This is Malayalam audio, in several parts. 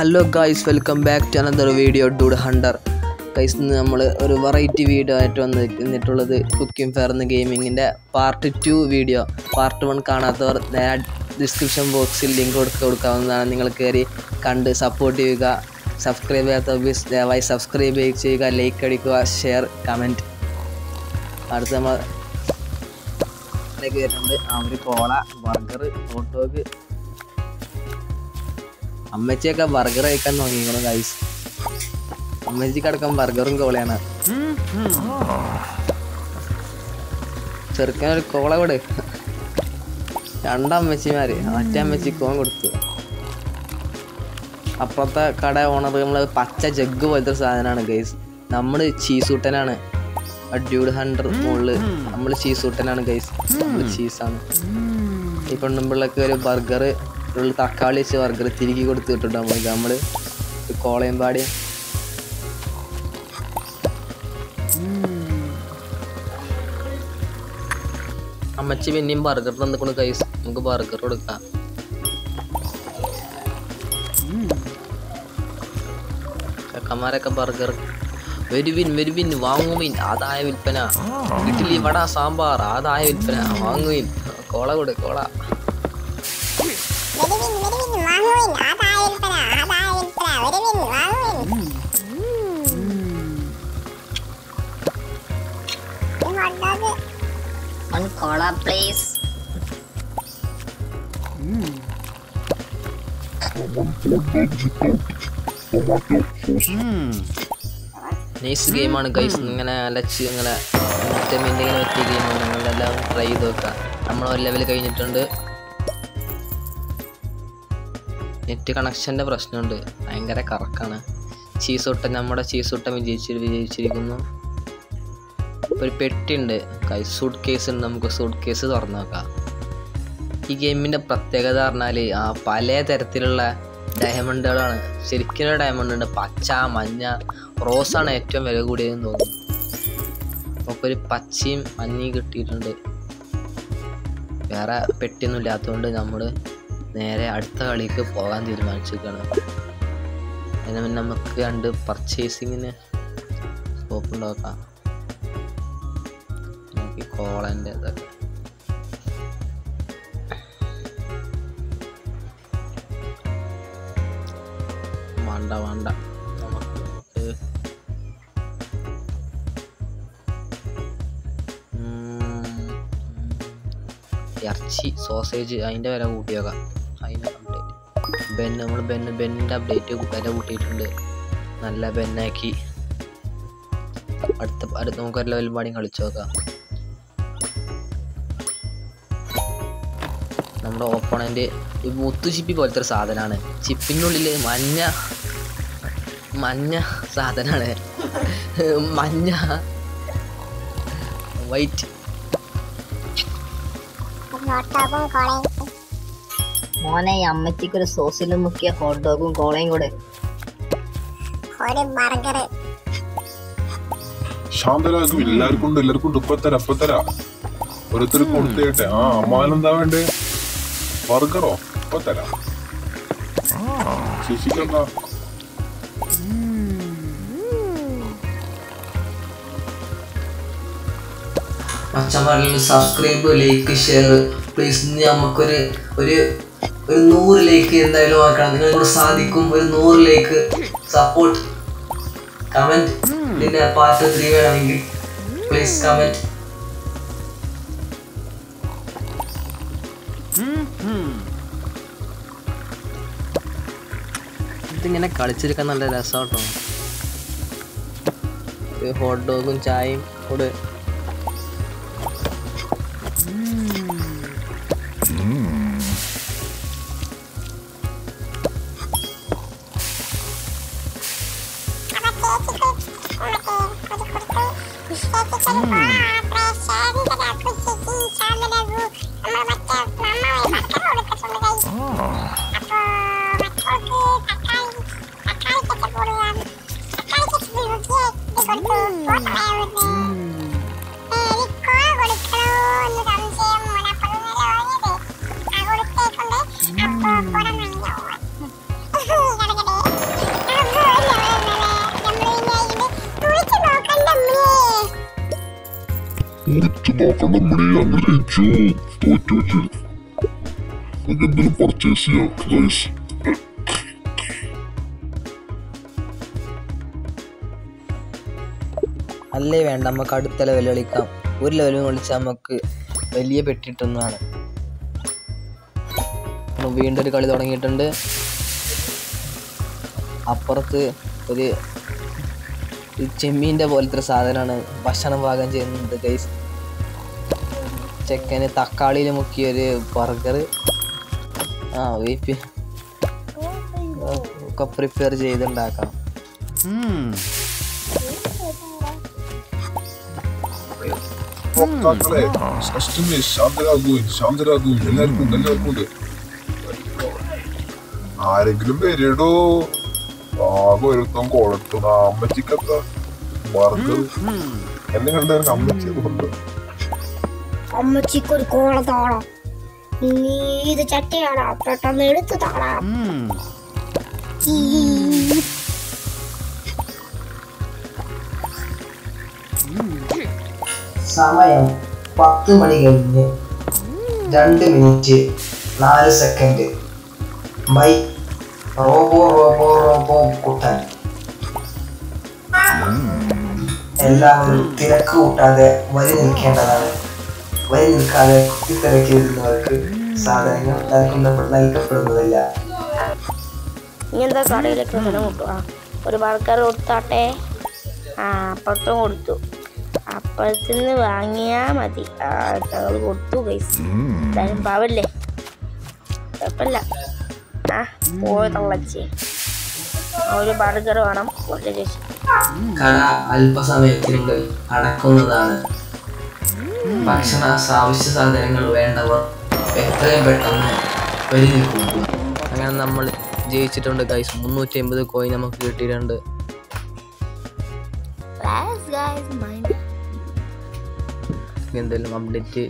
Hello guys welcome back to another video Dude Hunter guys ഇന്ന് നമ്മൾ ഒരു വെറൈറ്റി വീഡിയോ ആയിട്ട് വന്ന് നിന്നിട്ടുള്ളത് കുക്കിംഗ് ഫെയർ എന്ന ഗെയിമിങ്ങിന്റെ part two video part one കാണാത്തവർ നേരെ ഡിസ്ക്രിപ്ഷൻ ബോക്സിൽ ലിങ്ക് കൊടുക്കുക കൊടുക്കാവുന്നതാണ്. നിങ്ങൾ കയറി കണ്ട് സപ്പോർട്ട് ചെയ്യുക. സബ്സ്ക്രൈബ് ചെയ്യാത്ത ദയവായി സബ്സ്ക്രൈബ് ചെയ്യുക ലൈക്ക് അടിക്കുക ഷെയർ കമന്റ് അടുത്ത നമ്മൾ വരുന്നുണ്ട്. ആ ഒരു കോള ബർഗർ ഹോട്ട് ഡോഗ് അമ്മച്ചിയൊക്കെ ബർഗർ കഴിക്കാൻ തുടങ്ങിക്കണം ഗൈസ് അമ്മച്ചിക്ക് അടക്കം ബർഗറും കോളയാണ്. ചെറുക്കാൻ ഒരു കോള കൂടെ രണ്ടമ്മച്ചിമാര് മറ്റേ അമ്മച്ചി കോൺ കൊടുത്തു. അപ്പുറത്തെ കട ഓണർ നമ്മൾ പച്ച ജഗ് പോലത്തെ സാധനമാണ് ഗൈസ് നമ്മൾ ചീസൂട്ടനാണ് അഡ്യൂഡ് ഹൺഡ്രഡ് മുകളിൽ നമ്മൾ ചീസൂട്ടനാണ് ഗൈസ് നമ്മൾ ചീസാണ് ഈ പെണ്ണുമ്പിള്ളക്ക് ഒരു ബർഗർ ഉള്ള തക്കാളി വെച്ച് ബർഗർ തിരികെ കൊടുത്ത് വിട്ടിട്ട് നമ്മൾ നമ്മൾ. ഒരു കോളയും പാടി അമ്മച്ചി പിന്നെയും ബർഗർ തന്നിക്കൊണ്ട് കൈസ് നമുക്ക് ബർഗർ കൊടുക്കാം. ചെക്കന്മാരൊക്കെ ബർഗർ വരുവിൻ വരുവിൻ വാങ്ങുവിൻ ആദായ വിൽപ്പന. ഇഡ്ഡലി വട സാമ്പാർ ആദായ വിൽപ്പന. വാങ്ങുവിൻ കോള കൊടു കോള. Cola, please. നൈസ് ഗെയിമാണ് ഗൈസ് ഇങ്ങനെ അലച്ച് ഇങ്ങനെ ഇങ്ങനെ പറ്റിയ ഗെയിമാണ് നിങ്ങളെല്ലാം ട്രൈ ചെയ്ത് നോക്കുക. നമ്മൾ ഒരു ലെവൽ കഴിഞ്ഞിട്ടുണ്ട് നെറ്റ് കണക്ഷന്റെ പ്രശ്നമുണ്ട്. ഭയങ്കര കറക്കാണ്. ചീസൂട്ടൻ നമ്മുടെ ചീസൂട്ടൻ വിജയിച്ച് വിജയിച്ചിരിക്കുന്നു. ഒരു പെട്ടിയുണ്ട് സൂട്ട് കേസ് ഉണ്ട്. നമുക്ക് സൂട്ട് കേസ് തുറന്നു നോക്കാം. ഈ ഗെയിമിന്റെ പ്രത്യേകത പറഞ്ഞാൽ ആ പല തരത്തിലുള്ള ഡയമണ്ടുകളാണ് ശരിക്കും ഡയമണ്ട് ഉണ്ട്. പച്ച മഞ്ഞ റോസാണ് ഏറ്റവും വില കൂടിയതെന്ന് തോന്നുന്നു. നമുക്കൊരു പച്ചയും മഞ്ഞയും കിട്ടിയിട്ടുണ്ട്. വേറെ പെട്ടിയൊന്നും ഇല്ലാത്തതുകൊണ്ട് നമ്മൾ നേരെ അടുത്ത കളിക്ക് പോകാൻ തീരുമാനിച്ചിരിക്കുകയാണ്. അതിന് മുന്നേ നമുക്ക് രണ്ട് പർച്ചേസിങ്ങിന് സ്കോപ്പ് ഉണ്ടാക്കാം. നമുക്ക് കോളന്റെ ഇതൊക്കെ. വേണ്ട വേണ്ട. ഇറച്ചി സോസേജ് അതിന്റെ വില കൂട്ടിയേക്കാം. അതിന്റെ അപ്ഡേറ്റ് ബെൻ നമ്മൾ ബെൻ ബെന്നിന്റെ അപ്ഡേറ്റ് വില കൂട്ടിയിട്ടുണ്ട്. നല്ല ബെന്നാക്കി. അടുത്ത അടുത്ത നമുക്ക് ഒരു ലെവൽ പാടിയും കളിച്ചു നോക്കാം. നമ്മുടെ ഓപ്പണന്റ് മുത്തു ചിപ്പി പോലത്തെ ഒരു സാധനമാണ് ചിപ്പിനുള്ളിൽ മഞ്ഞ മഞ്ഞ സാധനമാണ് മഞ്ഞ വൈറ്റ് ഒരു മോനെ ഈ അമ്മച്ചിക്ക് ഒരു സോസിൽ മുക്കിയ ഹോട്ട് ഡോഗും കോളയും കൂടെ. ശാന്തരാക്കും ബർഗർ. ശാന്തരാകും എല്ലാവർക്കും ഉണ്ട് എല്ലാവർക്കും ഉണ്ട്. ഇപ്പൊ തരാം ഇപ്പൊ തരാം. ഓരോരുത്തർ കൊടുത്തേട്ടെ. ആ അമ്മാനെന്താ വേണ്ടേ? ബർഗറോ? ഇപ്പൊ തരാം ശശിക്കെന്താ മച്ചന്മാരിൽ സബ്സ്ക്രൈബ് ലൈക്ക് ഷെയർ പ്ലീസ് നമുക്കൊരു ഒരു ഒരു നൂറ് ലൈക്ക് എന്തായാലും ആക്കണം നിങ്ങളെ കൊണ്ട് സാധിക്കും ഒരു നൂറ് ലൈക്ക് സപ്പോർട്ട് കമന്റ് പിന്നെ പാർട്ട് ത്രീ വേണമെങ്കിൽ പ്ലീസ് കമന്റ് ഇതിങ്ങനെ കളിച്ചിരിക്കാൻ നല്ല രസമാട്ടോ ഹോട്ട് ഡോഗും ചായയും കൂടെ മുറിച്ച് നോക്കണം മണി അങ്ങനെ ജയിച്ചു തോറ്റു വെച്ച് പർച്ചേസ് ചെയ്യാം അല്ലേ വേണ്ട നമുക്ക് അടുത്ത ലെവൽ കളിക്കാം. ഒരു ലെവൽ കളിച്ചാൽ നമുക്ക് വലിയ പെട്ടിട്ടൊന്നാണ് വീണ്ടും ഒരു കളി തുടങ്ങിയിട്ടുണ്ട്. അപ്പുറത്ത് ഒരു ചെമ്മീന്റെ പോലത്തെ സാധനമാണ് ഭക്ഷണം പാകം ചെയ്യുന്നുണ്ട് ഗൈസ് ചെക്കന് തക്കാളിയിൽ മുക്കിയൊരു ബർഗർ ആ വീപ്പി ഒക്കെ പ്രിപ്പയർ ചെയ്തുണ്ടാക്കണം. മക്കളെ കസ്റ്റമേ ശാന്തരാകുവിൻ ശാന്തരാകുവിൻ എല്ലാവർക്കും എല്ലാവർക്കും ഉണ്ട്. ആരെങ്കിലും വരടോ ആകെ ഒരുത്തം കൊളത്തും. അമ്മച്ചിക്കത്ത ബർഗർ എന്നെ കണ്ട അമ്മച്ചി കൊണ്ട് അമ്മച്ചിക്കൊരു കോള താള നീ ഇത് ചട്ടയാടാ. പെട്ടെന്ന് എടുത്തു താടാ. സമയം പത്ത് മണി കഴിഞ്ഞ് രണ്ട് മിനിറ്റ് നാല് second. Bye. Robo robo robo Kuttan. എല്ലാവരും തിരക്ക് കൂട്ടാതെ വരി നിൽക്കേണ്ടതാണ്. വരി നിൽക്കാതെ കുത്തിത്തിരക്കി വരുന്നവർക്ക് സാധനങ്ങൾ നൽകപ്പെടുന്നതില്ല. ഇങ്ങനത്തെ കടയിലേക്ക് വന്ന് മുട്ടുക ഒരു ബർഗർ കൊടുത്താട്ടെ? ആ അപ്പുറത്തും കൊടുത്തു. അപ്പുറത്തുനിന്ന് വാങ്ങിയാ മതി. ആ ഞങ്ങൾ കൊടുത്തു കൈസ് എന്തായാലും പാവല്ലേ? കുഴപ്പമില്ല. ആ പോയ തള്ളച്ചി. ഒരു ബർഗർ വേണം. ചേച്ചി അല്പസമയത്തിനുള്ളിൽ അടക്കുന്നതാണ്. ഭക്ഷണ ആവശ്യ സാധനങ്ങൾ വേണ്ടവർ എത്രയും പെട്ടെന്ന് വരി നിൽക്കുക അങ്ങനെ നമ്മൾ ജയിച്ചിട്ടുണ്ട് ഗൈസ് മുന്നൂറ്റി അമ്പത് കോയിൻ നമുക്ക് കിട്ടിയിട്ടുണ്ട്. എന്തെങ്കിലും അപ്ഡേറ്റ്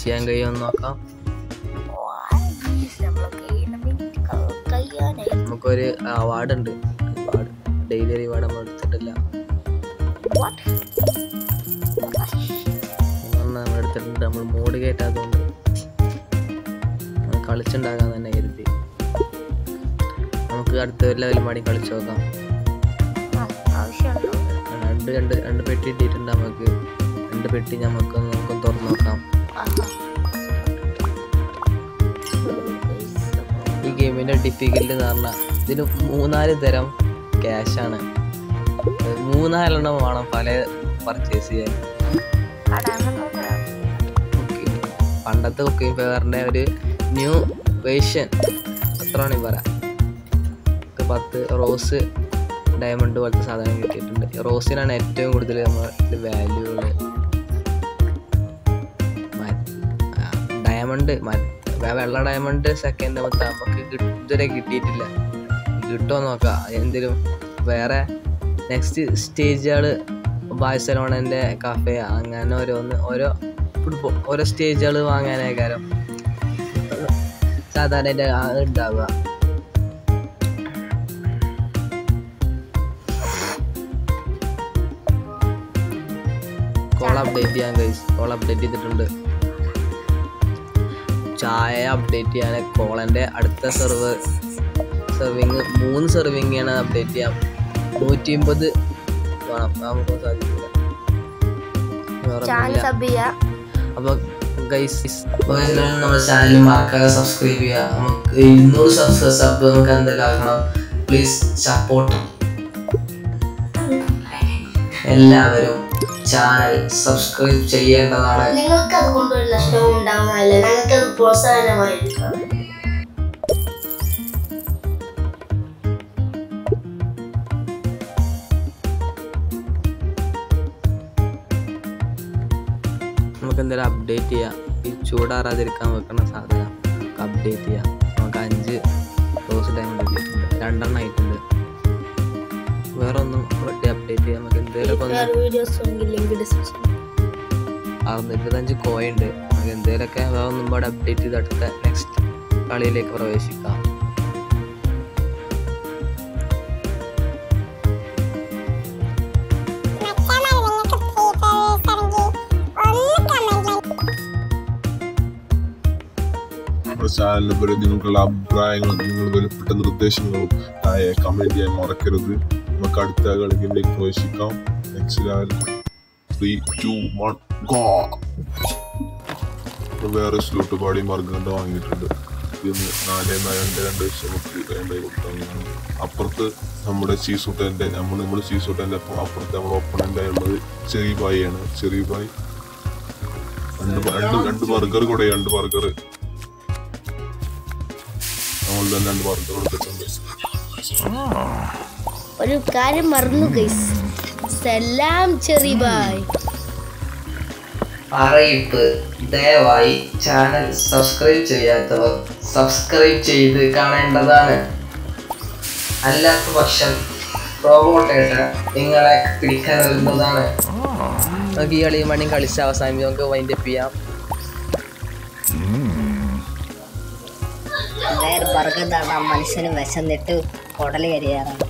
ചെയ്യാൻ കഴിയുമെന്ന് നോക്കാം. നമുക്കൊരു അവാർഡ് ഉണ്ട്. അവാർഡ് ഡെയിലി റിവാർഡ് നമ്മൾ എടുത്തിട്ടില്ല. കയറ്റാത്തതുകൊണ്ട് കളിച്ചുണ്ടാകാൻ തന്നെ കരുതി. നമുക്ക് അടുത്ത ലെവൽ മാടി കളിച്ചു നോക്കാം. രണ്ട് രണ്ട് രണ്ട് പെട്ടി ഇട്ടിട്ടുണ്ട് നമുക്ക്. രണ്ട് പെട്ടി നമുക്ക് നമുക്ക് തുറന്നു നോക്കാം. ഈ ഗെയിമിന്റെ ഡിഫിക്കൽട്ട് എന്ന് പറഞ്ഞാൽ ഇതിന് മൂന്നാൽ തരം ക്യാഷാണ് മൂന്നാലെണ്ണം വേണം പല പർച്ചേസ് ചെയ്യാൻ. പണ്ടത്തെ കുക്കിംഗ് ഫേവറിന്റെ ഒരു ന്യൂ വേഷ്യൻ അത്ര വേണമെങ്കിൽ പറയാം പത്ത് റോസ് ഡയമണ്ട് പോലത്തെ സാധനം കിട്ടിയിട്ടുണ്ട്. റോസിനാണ് ഏറ്റവും കൂടുതൽ നമ്മൾ വാല്യൂ ഉള്ളത്. ഡയമണ്ട് വെള്ള ഡയമണ്ട് സെക്കൻഡ് മൊത്തം നമുക്ക് ഇതുവരെ കിട്ടിയിട്ടില്ല. കിട്ടുമോ നോക്കാം. എന്തെങ്കിലും വേറെ നെക്സ്റ്റ് സ്റ്റേജുകൾ ബാഴ്സലോണന്റെ കഫേ അങ്ങനെ ഓരോന്ന് ഓരോ ഫുട്ബോൾ ഓരോ സ്റ്റേജുകൾ വാങ്ങാനേക്കാരം സാധാരണ എന്റെ ഉണ്ടാവുക. കോൾ അപ്ഡേറ്റ് ചെയ്യാൻ കൈസ് കോൾ അപ്ഡേറ്റ് ചെയ്തിട്ടുണ്ട്. ചായ അപ്ഡേറ്റ് ചെയ്യാൻ കോളന്റെ അടുത്ത സെർവ് സെർവിങ് മൂന്ന് സെർവിങ് ആണ് അപ്ഡേറ്റ് ചെയ്യാം. നൂറ്റി അമ്പത് വേണം. നമുക്ക് സാധിക്കില്ല. അപ്പോൾ നമ്മുടെ ചാനൽ മറക്കാതെ സബ്സ്ക്രൈബ് ചെയ്യുക. നമുക്ക് ഇരുന്നൂറ് സബ്സ്ക്രൈബ് സബ് നമുക്ക് എന്തെല്ലാം ആക്കണം പ്ലീസ് സപ്പോർട്ട് എല്ലാവരും ചാനൽ സബ്സ്ക്രൈബ് ചെയ്യേണ്ടതാണ്. നിങ്ങൾക്ക് അതുകൊണ്ടൊരു നഷ്ടവും ഉണ്ടാവുന്നതല്ല ഞങ്ങൾക്ക് അത് പ്രോത്സാഹനമായിരിക്കും നമുക്ക് എന്തെങ്കിലും അപ്ഡേറ്റ് ചെയ്യാം. ഈ ചൂടാറാതിരിക്കാൻ വെക്കുന്ന സാധനം അപ്ഡേറ്റ് ചെയ്യാം. നമുക്ക് അഞ്ച് റോസ് ടൈം കിട്ടിയിട്ടുണ്ട്. രണ്ടെണ്ണം ആയിട്ടുണ്ട്. വേറെ ഒന്നും അപ്ഡേറ്റ് ചെയ്യാം. നമുക്ക് എന്തെങ്കിലും അറുന്നൂറ്റഞ്ച് കോയ ഉണ്ട്. നമുക്ക് എന്തെങ്കിലുമൊക്കെ വേറെ ഒന്നും പാടെ അപ്ഡേറ്റ് ചെയ്ത് അടുത്ത നെക്സ്റ്റ് കളിയിലേക്ക് പ്രവേശിക്കാം. നമ്മുടെ ചാനലിനെ പറ്റി നിങ്ങൾക്കുള്ള അഭിപ്രായങ്ങളും നിങ്ങളുടെ വിലപ്പെട്ട നിർദ്ദേശങ്ങളും താഴെ കമന്റ് ചെയ്യാൻ മറക്കരുത്. നമുക്ക് അടുത്ത കളിക്കിലേക്ക് പ്രവേശിക്കാം. Next three two one go വേറെ സ്ലോട്ട് പാടി മാർഗം വാങ്ങിയിട്ടുണ്ട്. ഇന്ന് നാല് നാല് രണ്ട് രണ്ട് നമുക്ക് കൊടുത്താണ് അപ്പുറത്ത് നമ്മുടെ ചീസൂട്ടന്റെ നമ്മൾ നമ്മുടെ ചീസൂട്ടന്റെ അപ്പം അപ്പുറത്ത് നമ്മുടെ ഒപ്പണന്റെ ഉള്ളത് ചെറിയ ബായിയാണ് ചെറിയ ബായി രണ്ട് രണ്ട് രണ്ട് ബർഗർ കൂടെ രണ്ട് ബർഗർ നമ്മൾ തന്നെ രണ്ട് ബർഗർ കൊടുത്തിട്ടുണ്ട്. ഒരു കാര്യം മറന്നു ഗൈസ് സലാം ചെറി ബായ്. അറിയിപ്പ്. ദയവായി ചാനൽ സബ്സ്ക്രൈബ് ചെയ്യാത്തവർ സബ്സ്ക്രൈബ് ചെയ്ത് കാണേണ്ടതാണ്. അല്ലാത്ത പക്ഷം റോബോട്ടേട്ട നിങ്ങളെ പിടിക്കാൻ വരുന്നതാണ് നമുക്ക് ഈ കളി വേണമെങ്കിൽ കളിച്ച് അവസാനം നമുക്ക് വൈൻഡപ്പ് ചെയ്യാം. വേറെ ബർഗർ ആ മനുഷ്യന് വിശന്നിട്ട് കുടൽ കരിയാറാണ്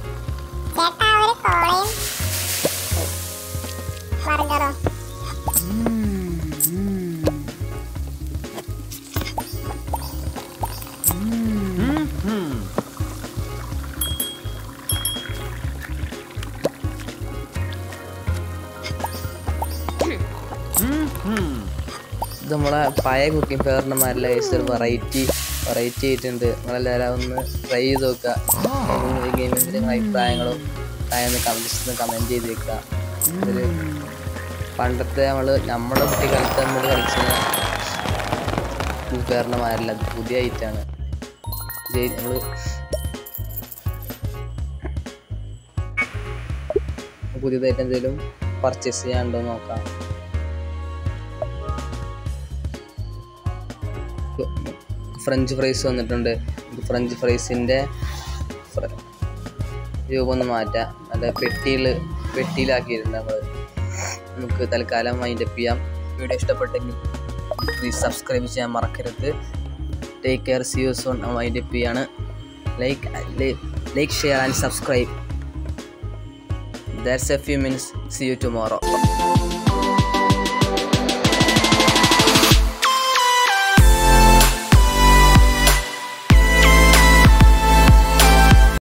ഇത് നമ്മളെ പഴയ കുക്കിംഗ് ഫെയറിന്റെ കേസ് ഒരു വെറൈറ്റി വെറൈറ്റി ആയിട്ടുണ്ട്. നിങ്ങളെല്ലാവരും ഒന്ന് ട്രൈ ചെയ്ത് നോക്കുക. ഗെയിമിൽ നിങ്ങളുടെ അഭിപ്രായങ്ങളും താഴെ കമന്റ് കമന്റ് വെക്കുക. ഒരു പണ്ടത്തെ നമ്മൾ നമ്മുടെ കുട്ടിക്കാലത്ത് നമ്മൾ കളിച്ച ഉപകരണമാരല്ല അത് പുതിയ ഐറ്റാണ് നമ്മൾ പുതിയതായിട്ട് എന്തെങ്കിലും പർച്ചേസ് ചെയ്യാനുണ്ടോ എന്ന് നോക്കാം. ഫ്രഞ്ച് ഫ്രൈസ് വന്നിട്ടുണ്ട്. ഫ്രഞ്ച് ഫ്രൈസിന്റെ രൂപം ഒന്ന് മാറ്റാം. അത് പെട്ടിയിൽ പെട്ടിയിലാക്കിയിട്ടുണ്ട് നമ്മൾ നമുക്ക് തൽക്കാലം മൈൻഡ് അപ്പ് ചെയ്യാം. വീഡിയോ ഇഷ്ടപ്പെട്ടെങ്കിൽ പ്ലീസ് സബ്സ്ക്രൈബ് ചെയ്യാൻ മറക്കരുത്. Take care see you soon mind up ചെയ്യാണ്. Like like share and subscribe that's a few minutes see you tomorrow